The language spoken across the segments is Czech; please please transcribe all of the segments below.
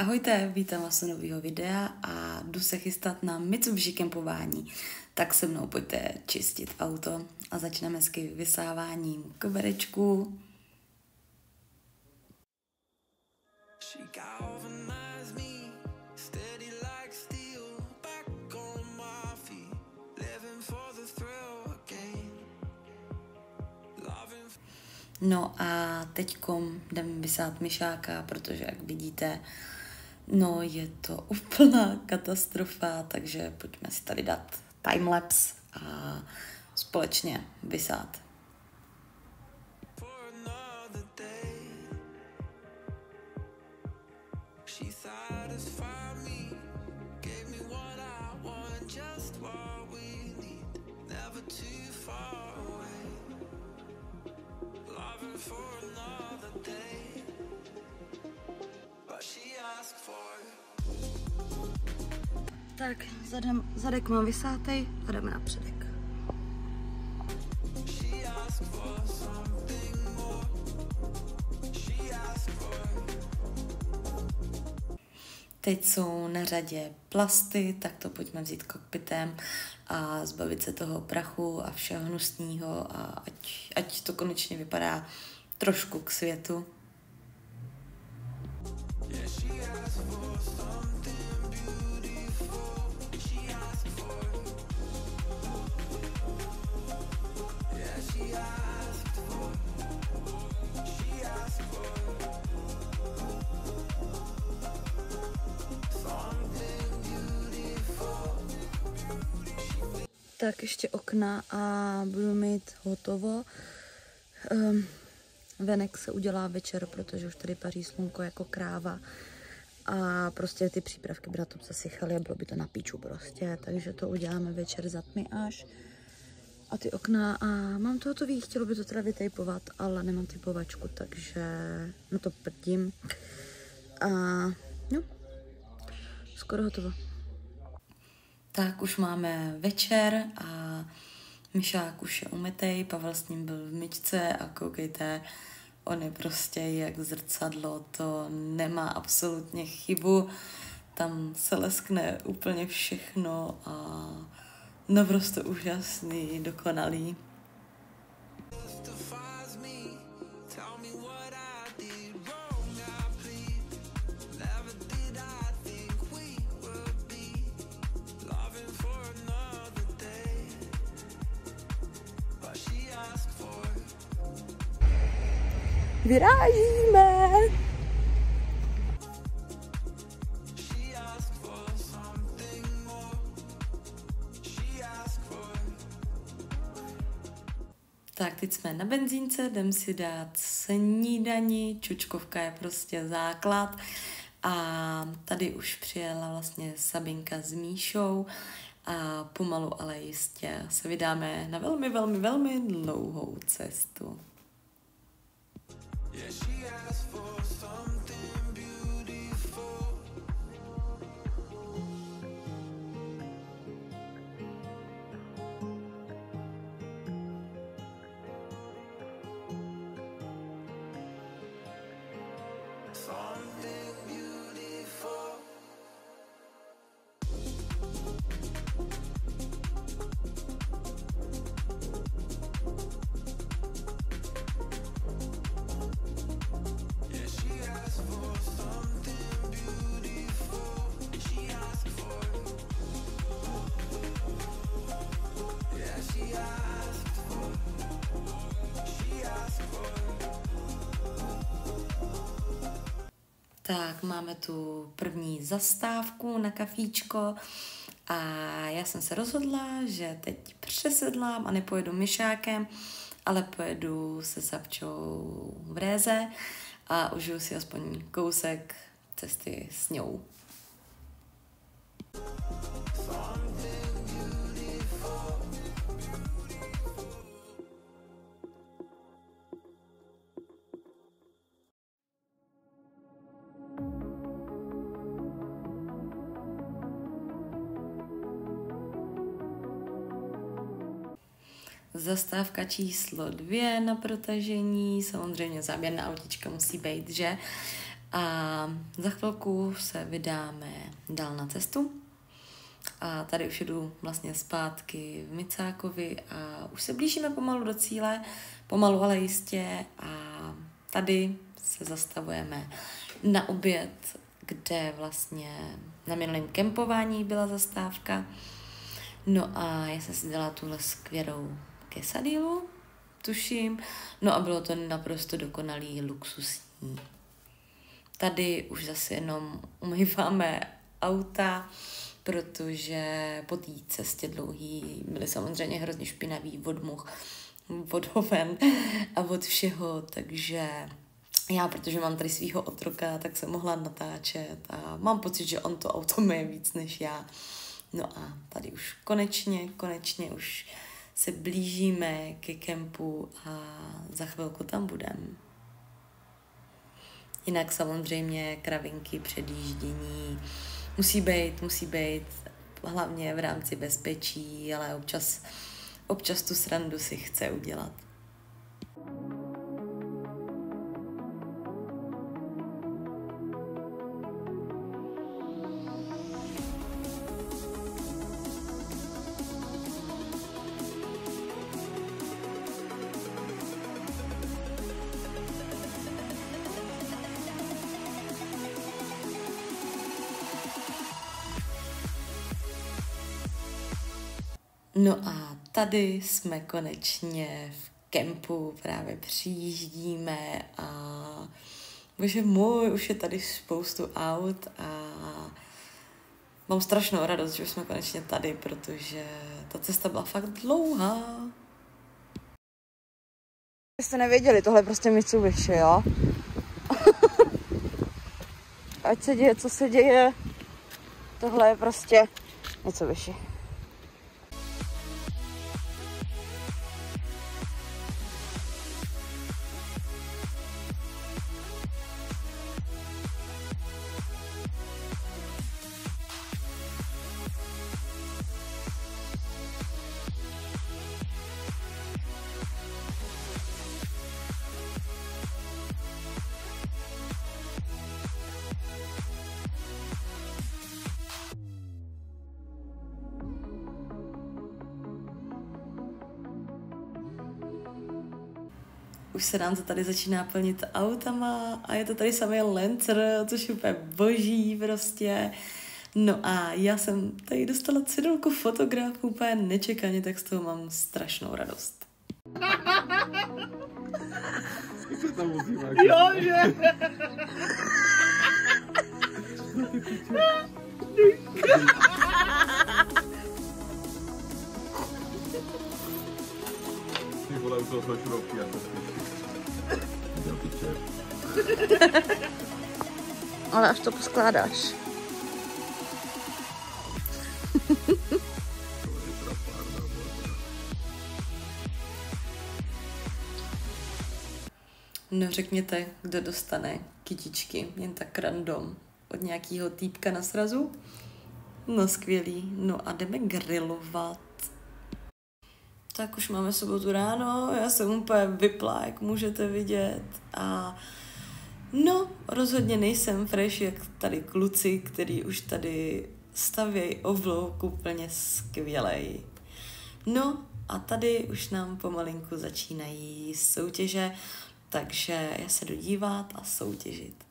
Ahojte, vítám vás u nového videa a jdu se chystat na Mitsubishi kempování. Tak se mnou pojďte čistit auto a začneme s vysáváním koberečku. She No a teďkom jdem vysát myšáka, protože jak vidíte, no je to úplná katastrofa, takže pojďme si tady dát timelapse a společně vysát. Tak, zadem, zadek mám vysátej a jdeme na předek. Teď jsou na řadě plasty, tak to pojďme vzít kokpitem a zbavit se toho prachu a všeho hnusného a ať, ať to konečně vypadá trošku k světu. Tak ještě okna a budu mít hotovo. Um, venek se udělá večer, protože už tady paří slunko jako kráva a prostě ty přípravky by na tom zasychaly a bylo by to na píču prostě, takže to uděláme večer za tmy až. A ty okna a mám to hotový, chtělo by to teda vytejpovat, ale nemám typovačku, takže na to prdím. A no, skoro hotovo. Tak už máme večer a Myšák už je umytej, Pavel s ním byl v myčce a koukejte, on je prostě jak zrcadlo, to nemá absolutně chybu, tam se leskne úplně všechno a naprosto úžasný, dokonalý. Vyrážíme. Tak, teď jsme na benzínce, jdem si dát snídani, čučkovka je prostě základ. A tady už přijela vlastně Sabinka s Míšou a pomalu, ale jistě se vydáme na velmi, velmi, velmi dlouhou cestu. Yeah, she has Tak máme tu první zastávku na kafíčko a já jsem se rozhodla, že teď přesedlám a nepojedu myšákem, ale pojedu se Sapčou v Réze a užiju si aspoň kousek cesty s ňou. Zastávka číslo dvě na protažení, samozřejmě záběr na autička musí být, že? A za chvilku se vydáme dál na cestu. A tady už jdu vlastně zpátky v Micákovi a už se blížíme pomalu do cíle, pomalu ale jistě a tady se zastavujeme na oběd, kde vlastně na minulém kempování byla zastávka. No a já jsem si dala tuhle skvělou quesadillu, tuším. No a bylo to naprosto dokonalý, luxusní. Tady už zase jenom umýváme auta, protože po té cestě dlouhý byly samozřejmě hrozně špinavý od much, od hoven a od všeho, takže já, protože mám tady svého otroka, tak jsem mohla natáčet a mám pocit, že on to auto je víc než já. No a tady už konečně, konečně už se blížíme ke kempu a za chvilku tam budeme. Jinak samozřejmě kravinky, předjíždění musí být, musí být hlavně v rámci bezpečí, ale občas, občas tu srandu si chce udělat. No a tady jsme konečně v kempu, právě přijíždíme a bože můj, už je tady spoustu aut a mám strašnou radost, že jsme konečně tady, protože ta cesta byla fakt dlouhá. Jste nevěděli, tohle prostě Mitsubishi, jo? Ať se děje, co se děje, tohle je prostě Mitsubishi. Už se nám to tady začíná plnit autama a je to tady samý Lancer, což je úplně boží prostě. No a já jsem tady dostala cedulku fotografu úplně nečekaně, tak z toho mám strašnou radost. Jo, že? Vole, už to označilo jako Ale až to poskládáš. No řekněte, kdo dostane kytičky, jen tak random, od nějakého týpka na srazu? No skvělý, no a jdeme grillovat. Tak už máme sobotu ráno, já jsem úplně vyplá, jak můžete vidět a no, rozhodně nejsem fresh, jak tady kluci, který už tady stavějí ovlouk úplně skvělej. No a tady už nám pomalinku začínají soutěže, takže já se jdu dívat a soutěžit.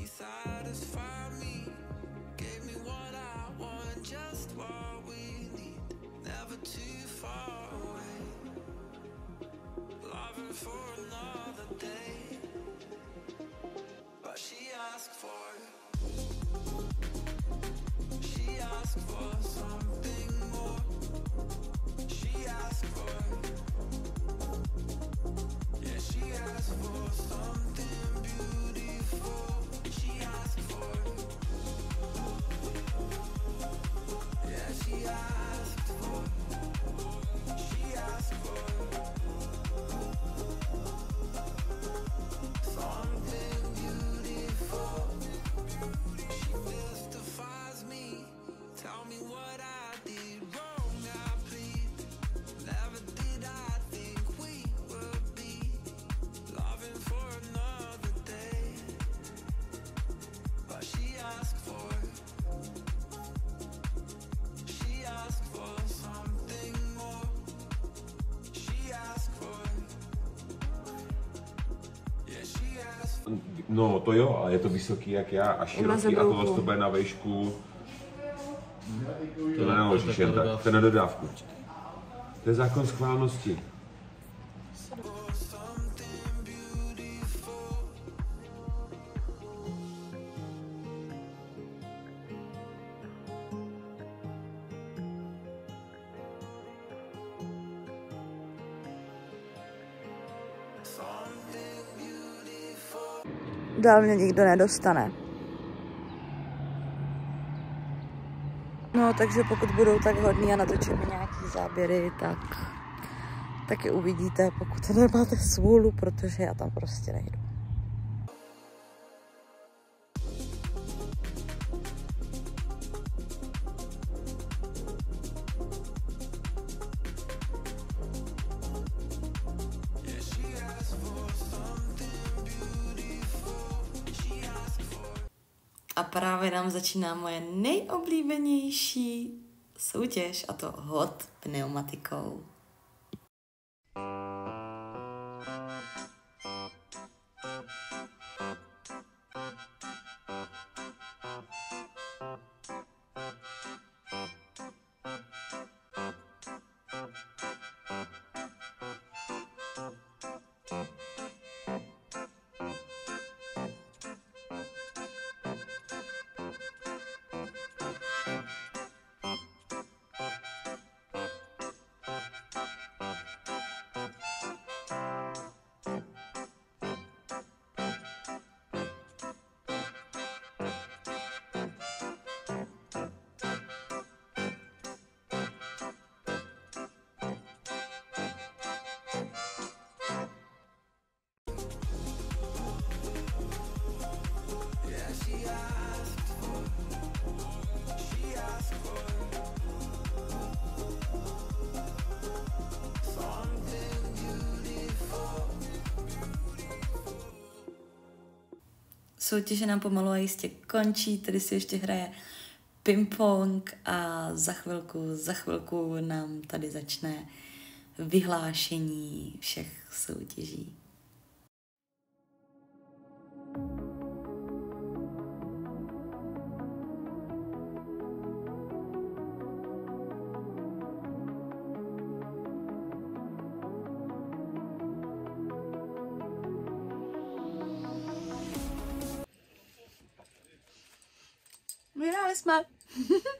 She satisfied me, gave me what I want, just what we need, never too far away, loving for another day. But she asked for She asked for something more. She asked for, she asked for something beautiful. Yeah, she high. No to jo, ale je to vysoký jak já a široký a tohle to bude na výšku. To nenaložíš jen tak, to je na dodávku. To je zákon schválnosti. Dál mě nikdo nedostane. No, takže pokud budou tak hodní a natočíme nějaký záběry, tak taky uvidíte, pokud nemáte svůlu, protože já tam prostě nejdu. Začíná moje nejoblíbenější soutěž, a to hot pneumatikou. Soutěže nám pomalu a jistě končí, tady si ještě hraje ping-pong a za chvilku, za chvilku nám tady začne vyhlášení všech soutěží. 呵呵呵。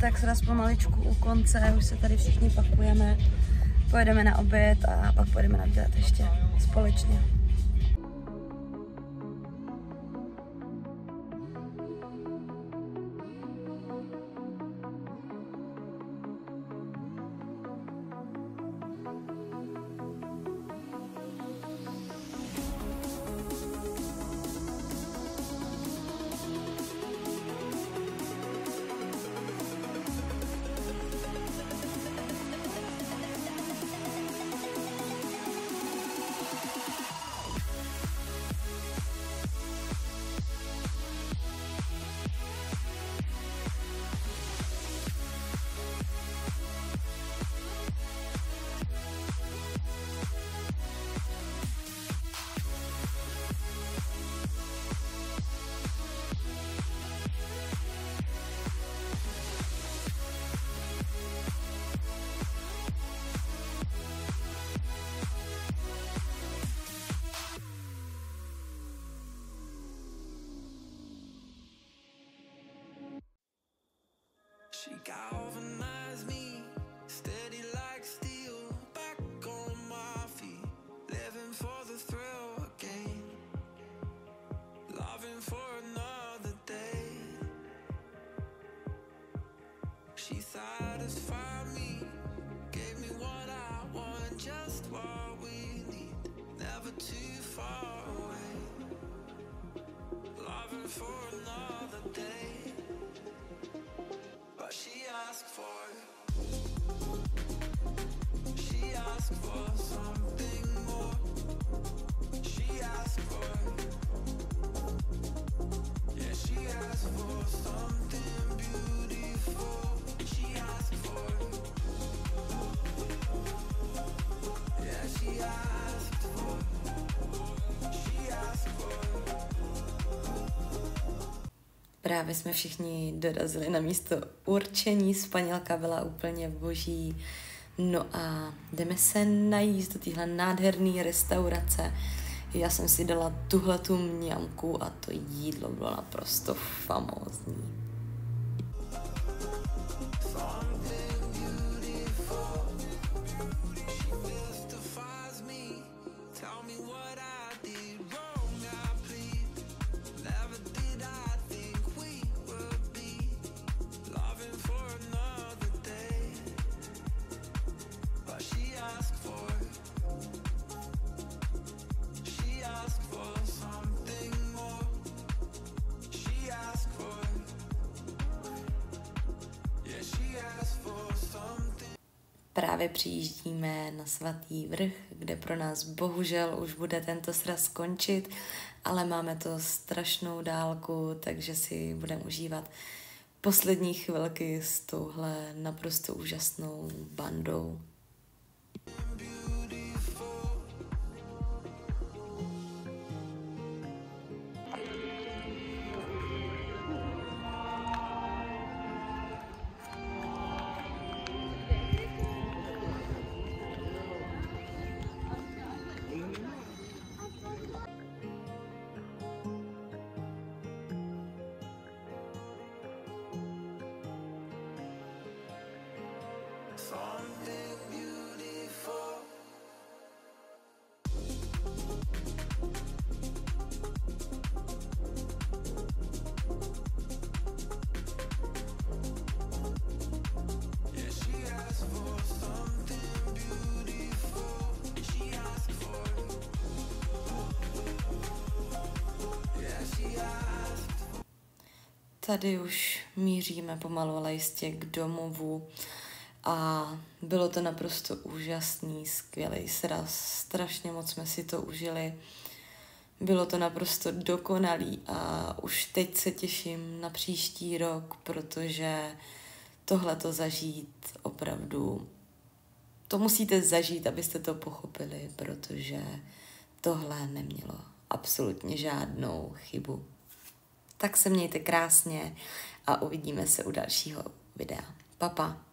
Tak sraz pomaličku u konce, už se tady všichni pakujeme, pojedeme na oběd a pak pojedeme na výlet ještě společně. She galvanized me, steady like steel, back on my feet, living for the thrill again, loving for another day. She satisfied me, gave me what I want, just what we need, never too far away, loving for Právě jsme všichni dorazili na místo určení, spanělka byla úplně boží. No a jdeme se najíst do téhle nádherné restaurace. Já jsem si dala tuhle tu mňamku a to jídlo bylo naprosto famózní. Právě přijíždíme na svatý vrch, kde pro nás bohužel už bude tento sraz skončit, ale máme to strašnou dálku, takže si budeme užívat poslední chvilky s touhle naprosto úžasnou bandou. Tady už míříme pomalu, ale jistě k domovu a bylo to naprosto úžasný, skvělý sraz, strašně moc jsme si to užili. Bylo to naprosto dokonalý a už teď se těším na příští rok, protože tohle to zažít opravdu, to musíte zažít, abyste to pochopili, protože tohle nemělo absolutně žádnou chybu. Tak se mějte krásně a uvidíme se u dalšího videa. Papa. Pa.